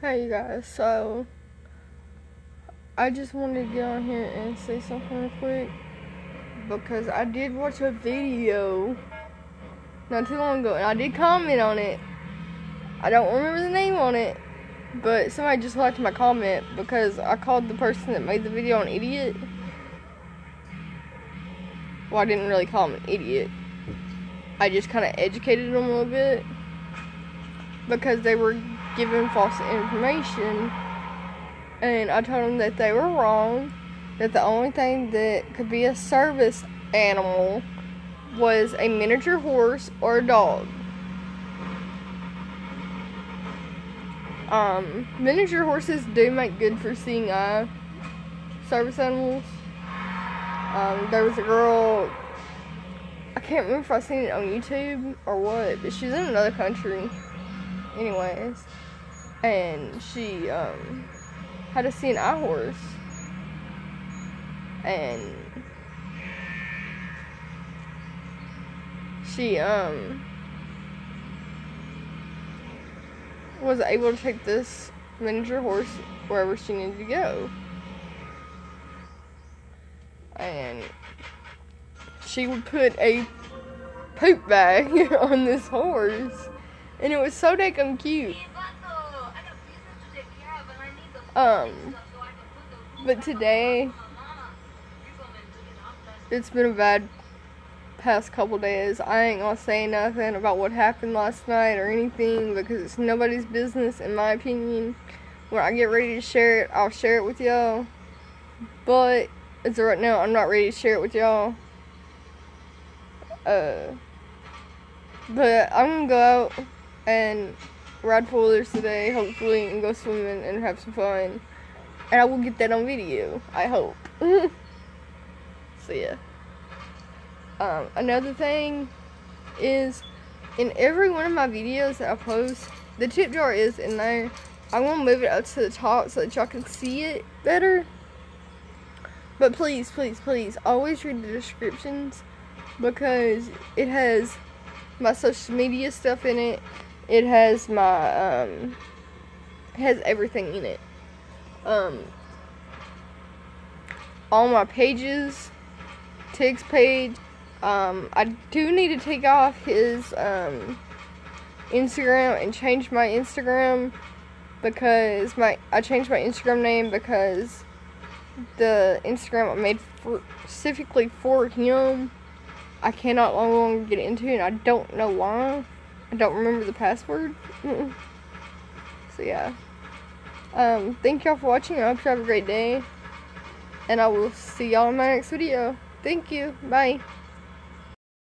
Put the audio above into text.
Hey you guys, so I just wanted to get on here and say something real quick because I did watch a video not too long ago and I did comment on it. I don't remember the name on it, but somebody just liked my comment because I called the person that made the video an idiot. Well, I didn't really call him an idiot. I just kind of educated them a little bit because they were given false information and I told them that they were wrong that the only thing that could be a service animal was a miniature horse or a dog. Um, miniature horses do make good for seeing eye service animals. Um, there was a girl I can't remember if I seen it on YouTube or what but she's in another country. Anyways and she um, had see an eye horse, and she um was able to take this miniature horse wherever she needed to go, and she would put a poop bag on this horse, and it was so damn cute. Um, but today, it's been a bad past couple days. I ain't gonna say nothing about what happened last night or anything because it's nobody's business, in my opinion. When I get ready to share it, I'll share it with y'all. But as of right now, I'm not ready to share it with y'all. Uh, but I'm gonna go out and ride wheelers today, hopefully, and go swimming and have some fun. And I will get that on video, I hope. so, yeah. Um, another thing is, in every one of my videos that I post, the tip jar is in there. I want to move it up to the top so that y'all can see it better. But please, please, please, always read the descriptions because it has my social media stuff in it it has my um has everything in it. Um all my pages, Tig's page. Um I do need to take off his um Instagram and change my Instagram because my I changed my Instagram name because the Instagram I made for, specifically for him I cannot no longer get into and I don't know why. I don't remember the password. so yeah. Um, thank y'all for watching. I hope you have a great day. And I will see y'all in my next video. Thank you. Bye.